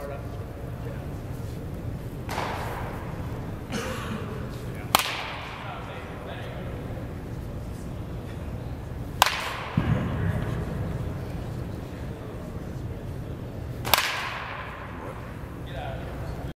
start up